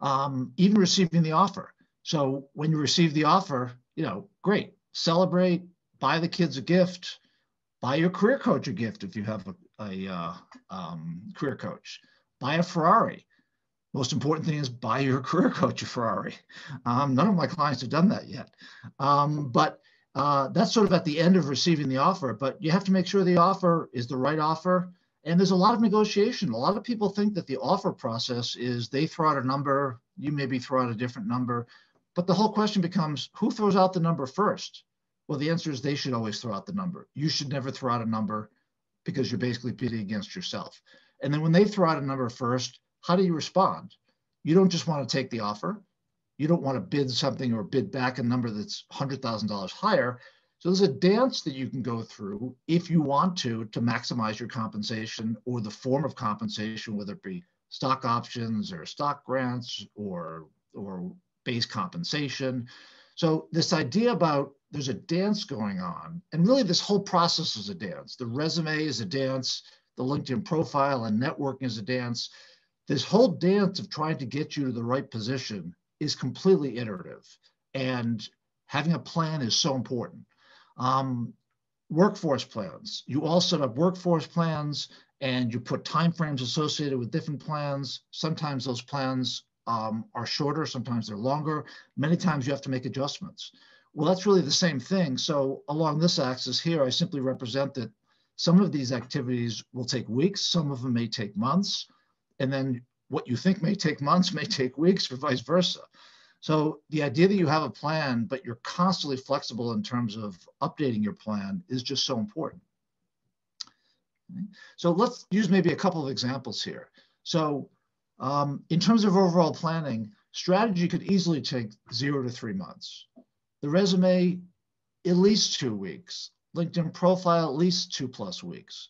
Um, even receiving the offer. So when you receive the offer, you know, great, celebrate, buy the kids a gift, buy your career coach a gift if you have a, a uh, um, career coach, buy a Ferrari. Most important thing is buy your career coach a Ferrari. Um, none of my clients have done that yet, um, but uh, that's sort of at the end of receiving the offer. But you have to make sure the offer is the right offer. And there's a lot of negotiation. A lot of people think that the offer process is they throw out a number, you maybe throw out a different number. But the whole question becomes who throws out the number first? Well, the answer is they should always throw out the number. You should never throw out a number because you're basically bidding against yourself. And then when they throw out a number first, how do you respond? You don't just want to take the offer. You don't want to bid something or bid back a number that's $100,000 higher. So there's a dance that you can go through if you want to to maximize your compensation or the form of compensation, whether it be stock options or stock grants or or base compensation. So this idea about there's a dance going on, and really this whole process is a dance. The resume is a dance, the LinkedIn profile and networking is a dance. This whole dance of trying to get you to the right position is completely iterative, and having a plan is so important. Um, workforce plans. You all set up workforce plans and you put timeframes associated with different plans. Sometimes those plans um, are shorter, sometimes they're longer. Many times you have to make adjustments. Well, that's really the same thing. So along this axis here, I simply represent that some of these activities will take weeks, some of them may take months, and then what you think may take months may take weeks or vice versa. So the idea that you have a plan, but you're constantly flexible in terms of updating your plan is just so important. So let's use maybe a couple of examples here. So um, in terms of overall planning, strategy could easily take zero to three months. The resume, at least two weeks. LinkedIn profile, at least two plus weeks.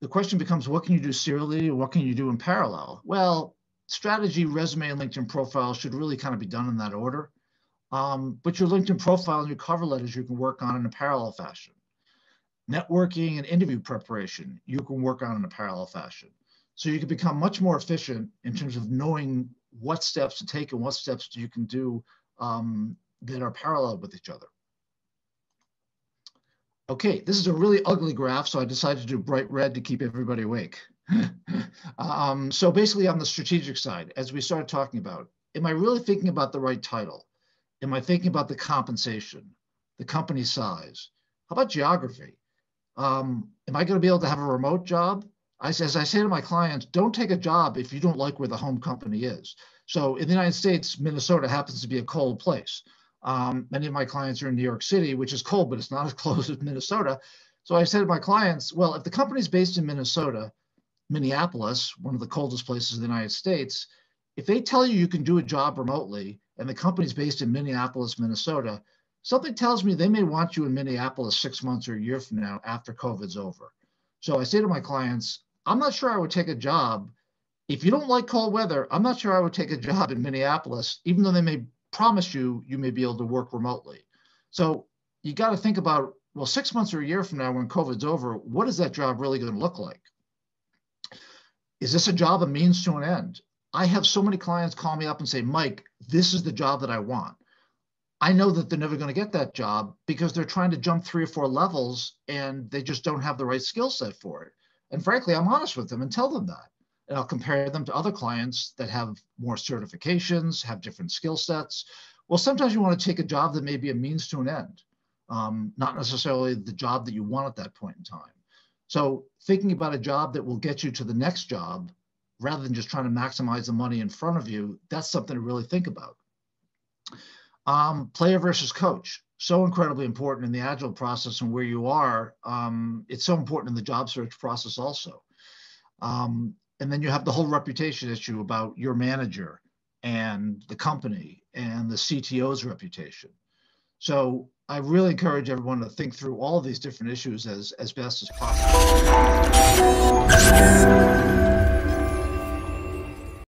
The question becomes, what can you do serially what can you do in parallel? Well, strategy, resume, and LinkedIn profile should really kind of be done in that order. Um, but your LinkedIn profile and your cover letters you can work on in a parallel fashion. Networking and interview preparation you can work on in a parallel fashion. So you can become much more efficient in terms of knowing what steps to take and what steps you can do um, that are parallel with each other. Okay, this is a really ugly graph, so I decided to do bright red to keep everybody awake. um, so basically on the strategic side, as we started talking about, am I really thinking about the right title? Am I thinking about the compensation, the company size? How about geography? Um, am I going to be able to have a remote job? I, as I say to my clients, don't take a job if you don't like where the home company is. So in the United States, Minnesota happens to be a cold place. Um, many of my clients are in New York City, which is cold, but it's not as close as Minnesota. So I said to my clients, well, if the company's based in Minnesota, Minneapolis, one of the coldest places in the United States, if they tell you you can do a job remotely and the company's based in Minneapolis, Minnesota, something tells me they may want you in Minneapolis six months or a year from now after COVID's over. So I say to my clients, I'm not sure I would take a job. If you don't like cold weather, I'm not sure I would take a job in Minneapolis, even though they may promise you you may be able to work remotely. So you got to think about, well, six months or a year from now when COVID's over, what is that job really going to look like? Is this a job a means to an end? I have so many clients call me up and say, Mike, this is the job that I want. I know that they're never going to get that job because they're trying to jump three or four levels and they just don't have the right skill set for it. And frankly, I'm honest with them and tell them that. And I'll compare them to other clients that have more certifications, have different skill sets. Well, sometimes you want to take a job that may be a means to an end, um, not necessarily the job that you want at that point in time. So thinking about a job that will get you to the next job rather than just trying to maximize the money in front of you, that's something to really think about. Um, player versus coach, so incredibly important in the agile process and where you are. Um, it's so important in the job search process also. Um, and then you have the whole reputation issue about your manager and the company and the CTO's reputation. So I really encourage everyone to think through all of these different issues as, as best as possible.